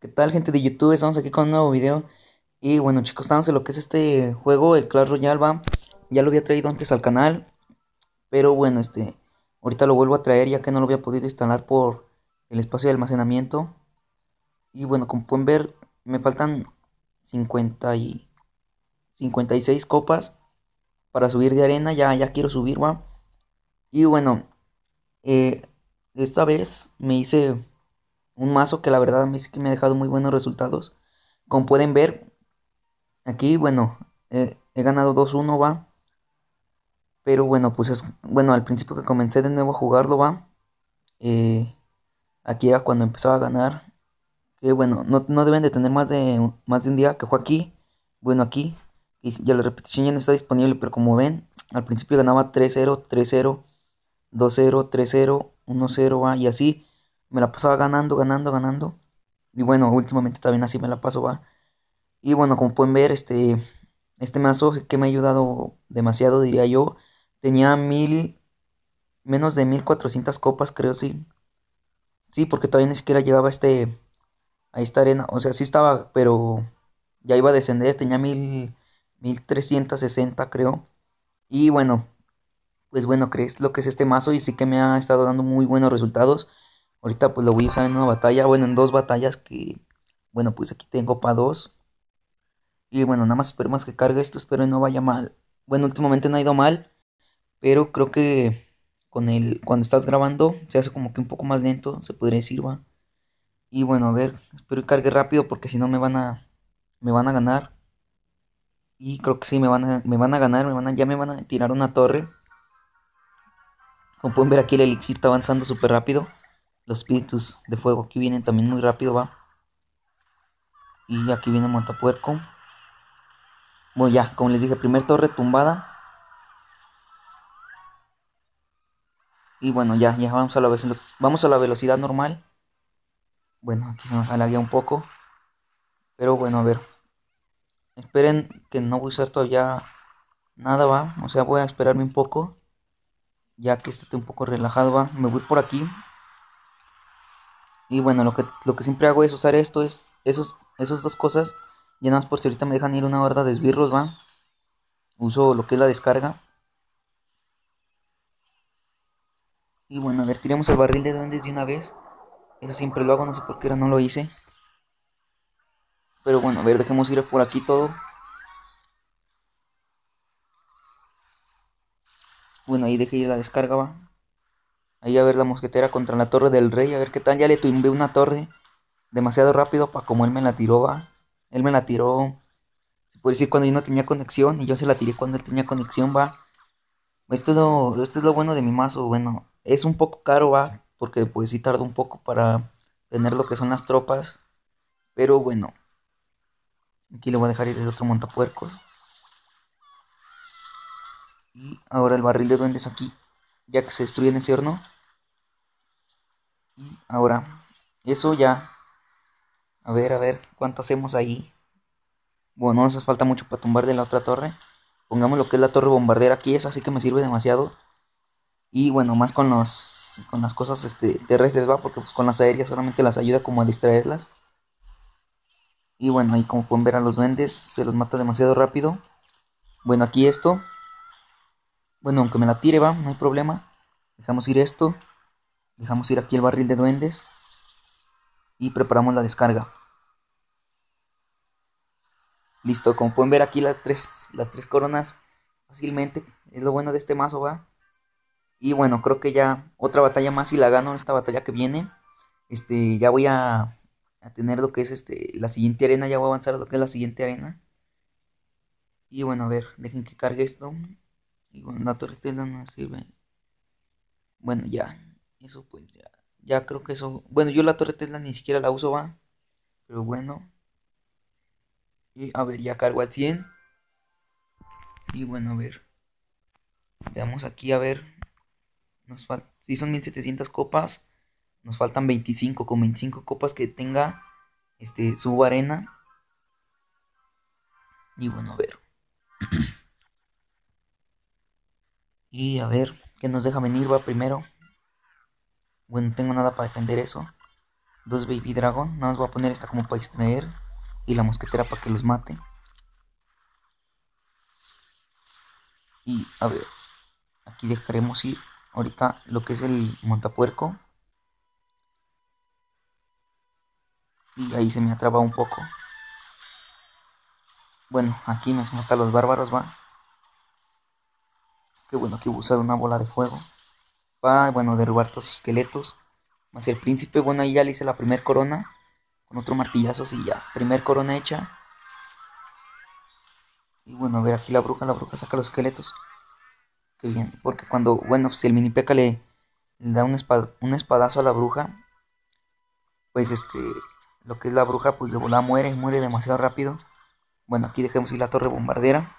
¿Qué tal gente de YouTube? Estamos aquí con un nuevo video. Y bueno chicos, estamos en lo que es este juego, el Clash Royale va. Ya lo había traído antes al canal Pero bueno, este Ahorita lo vuelvo a traer ya que no lo había podido instalar por el espacio de almacenamiento. Y bueno, como pueden ver, me faltan 50 y 56 copas Para subir de arena, ya, ya quiero subir, va. Y bueno, eh, esta vez me hice un mazo que la verdad mí sí que me ha dejado muy buenos resultados. Como pueden ver, aquí, bueno, he ganado 2-1, va. Pero bueno, pues es, bueno, al principio que comencé de nuevo a jugarlo, va. Eh, aquí era cuando empezaba a ganar. Que bueno, no, deben de tener más de, más de un día que fue aquí. Bueno, aquí. Y ya la repetición ya no está disponible, pero como ven, al principio ganaba 3-0, 3-0, 2-0, 3-0, 1-0, va. Y así me la pasaba ganando, ganando, ganando. Y bueno, últimamente también así me la paso, va. Y bueno, como pueden ver, este, este mazo que me ha ayudado demasiado, diría yo. Tenía mil, menos de 1400 copas, creo, sí. Sí, porque todavía ni siquiera llegaba a este, a esta arena. O sea, sí estaba, pero ya iba a descender. Tenía mil, 1360, creo. Y bueno, pues bueno, crees lo que es este mazo y sí que me ha estado dando muy buenos resultados. Ahorita pues lo voy a usar en una batalla, bueno, en dos batallas que, bueno, pues aquí tengo para dos. Y bueno, nada más esperemos que cargue esto, espero que no vaya mal. Bueno, últimamente no ha ido mal, pero creo que con el, cuando estás grabando se hace como que un poco más lento, se podría decir, va. Y bueno, a ver, espero que cargue rápido porque si no me van a, me van a ganar. Y creo que sí, me van a, me van a ganar, me van a, ya me van a tirar una torre. Como pueden ver aquí el elixir está avanzando súper rápido. Los espíritus de fuego aquí vienen también muy rápido, va. Y aquí viene Montapuerco. Bueno, ya, como les dije, primer torre tumbada. Y bueno, ya, ya vamos a la vamos a la velocidad normal. Bueno, aquí se nos alaguea un poco. Pero bueno, a ver. Esperen que no voy a usar todavía nada, va. O sea, voy a esperarme un poco. Ya que esté un poco relajado, va. Me voy por aquí. Y bueno, lo que, lo que siempre hago es usar esto, es esos, esos dos cosas. Ya nada más por si ahorita me dejan ir una horda de esbirros, va. Uso lo que es la descarga. Y bueno, a ver, tiremos el barril de duendes de una vez. Eso siempre lo hago, no sé por qué ahora no lo hice. Pero bueno, a ver, dejemos ir por aquí todo. Bueno, ahí dejé ir la descarga, va. Ahí a ver la mosquetera contra la torre del rey. A ver qué tal. Ya le tumbé una torre demasiado rápido para como él me la tiró, va. Él me la tiró, se puede decir, cuando yo no tenía conexión. Y yo se la tiré cuando él tenía conexión, va. Esto es lo, esto es lo bueno de mi mazo. Bueno, es un poco caro, va. Porque pues sí tarda un poco para tener lo que son las tropas. Pero bueno. Aquí le voy a dejar ir el otro montapuercos. Y ahora el barril de duendes aquí ya que se destruye ese horno. Y ahora, eso ya. A ver, a ver, ¿cuánto hacemos ahí? Bueno, no nos falta mucho para tumbar de la otra torre. Pongamos lo que es la torre bombardera aquí, es así que me sirve demasiado. Y bueno, más con los con las cosas este, terrestres, va, porque pues con las aéreas solamente las ayuda como a distraerlas. Y bueno, ahí como pueden ver a los duendes, se los mata demasiado rápido. Bueno, aquí esto bueno, aunque me la tire, va, no hay problema. Dejamos ir esto. Dejamos ir aquí el barril de duendes. Y preparamos la descarga. Listo, como pueden ver aquí las tres, las tres coronas fácilmente. Es lo bueno de este mazo, va. Y bueno, creo que ya otra batalla más y la gano en esta batalla que viene. Este, ya voy a, a tener lo que es este, la siguiente arena. Ya voy a avanzar a lo que es la siguiente arena. Y bueno, a ver, dejen que cargue esto. Y bueno, la torre Tesla no sirve. Bueno, ya. Eso pues ya. Ya creo que eso. Bueno, yo la torre Tesla ni siquiera la uso, va. Pero bueno. Y a ver, ya cargo al 100. Y bueno, a ver. Veamos aquí, a ver. Nos falta. Si son 1700 copas. Nos faltan 25. Con 25 copas que tenga. Este, subo arena. Y bueno, a ver. Y a ver, ¿qué nos deja venir? Va primero. Bueno, no tengo nada para defender eso. dos Baby Dragon. Nada más voy a poner esta como para extraer. Y la mosquetera para que los mate. Y a ver. Aquí dejaremos ir ahorita lo que es el montapuerco. Y ahí se me atraba un poco. Bueno, aquí me hacen los bárbaros, va. Qué bueno que usar una bola de fuego. Va, bueno, derribar todos los esqueletos. Más el príncipe, bueno, ahí ya le hice la primer corona. Con otro martillazo, sí, ya. Primer corona hecha. Y bueno, a ver, aquí la bruja, la bruja saca los esqueletos. Qué bien, porque cuando, bueno, si el mini peca le, da un, un espadazo a la bruja, pues este, lo que es la bruja, pues de volada muere, muere demasiado rápido. Bueno, aquí dejemos ir la torre bombardera.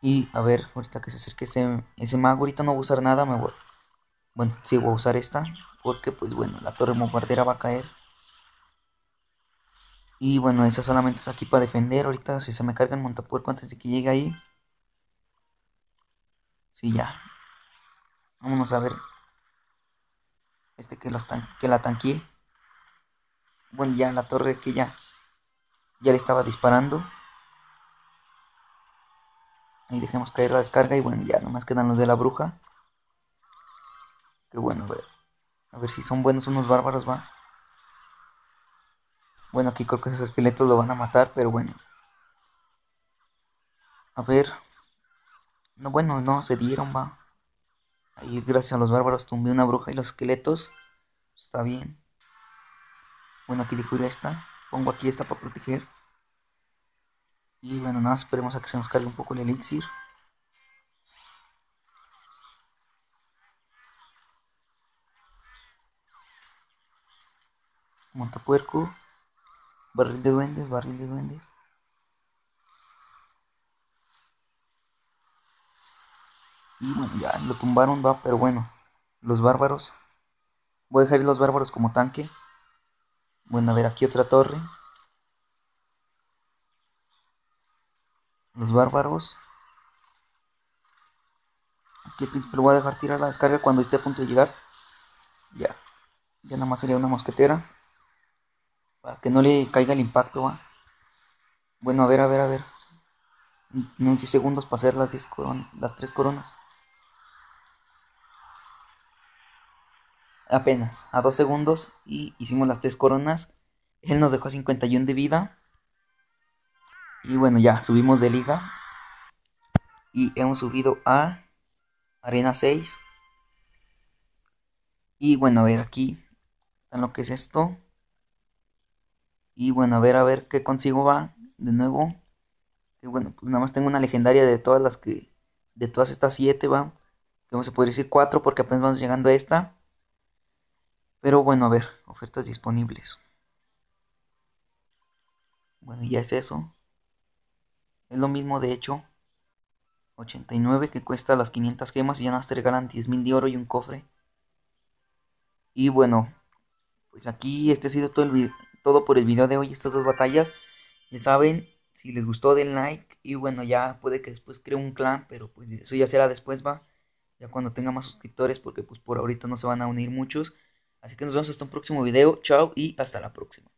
Y a ver, ahorita que se acerque ese, ese mago, ahorita no voy a usar nada, me voy. Bueno, sí voy a usar esta, porque pues bueno, la torre bombardera va a caer. Y bueno, esa solamente es aquí para defender. Ahorita si se me carga el montapuerco antes de que llegue ahí. Sí, ya. Vámonos a ver. Este que, que la tanqueé. Bueno, ya la torre que ya ya le estaba disparando. Ahí dejemos caer la descarga y bueno, ya nomás quedan los de la bruja. Que bueno, a ver. A ver si son buenos unos bárbaros, va. Bueno, aquí creo que esos esqueletos lo van a matar, pero bueno. A ver. No, bueno, no, se dieron, va. Ahí gracias a los bárbaros tumbé una bruja y los esqueletos. Está bien. Bueno, aquí dijo esta. Pongo aquí esta para proteger. Y bueno, nada, esperemos a que se nos cargue un poco el elixir. Montapuerco. Barril de duendes, barril de duendes. Y bueno, ya lo tumbaron, va, pero bueno. Los bárbaros. Voy a dejar los bárbaros como tanque. Bueno, a ver, aquí otra torre. Los bárbaros. Aquí lo voy a dejar tirar la descarga cuando esté a punto de llegar. Ya. Ya nada más sería una mosquetera. Para que no le caiga el impacto. Bueno, a ver, a ver, a ver. Unos 10 segundos para hacer las 10 coronas, las 3 coronas. apenas a 2 segundos y hicimos las 3 coronas. Él nos dejó 51 de vida. Y bueno, ya subimos de liga. Y hemos subido a Arena 6. Y bueno, a ver aquí. En lo que es esto. Y bueno, a ver, a ver qué consigo va. De nuevo. Bueno, pues nada más tengo una legendaria de todas las que. De todas estas 7 va. Que vamos a poder decir 4 porque apenas vamos llegando a esta. Pero bueno, a ver, ofertas disponibles. Bueno, ya es eso. Es lo mismo de hecho. 89 que cuesta las 500 gemas y ya nos regalan 10.000 de oro y un cofre. Y bueno, pues aquí este ha sido todo, el todo por el video de hoy, estas dos batallas. Ya saben, si les gustó den like y bueno, ya puede que después cree un clan, pero pues eso ya será después, va. Ya cuando tenga más suscriptores, porque pues por ahorita no se van a unir muchos. Así que nos vemos hasta un próximo video. Chao y hasta la próxima.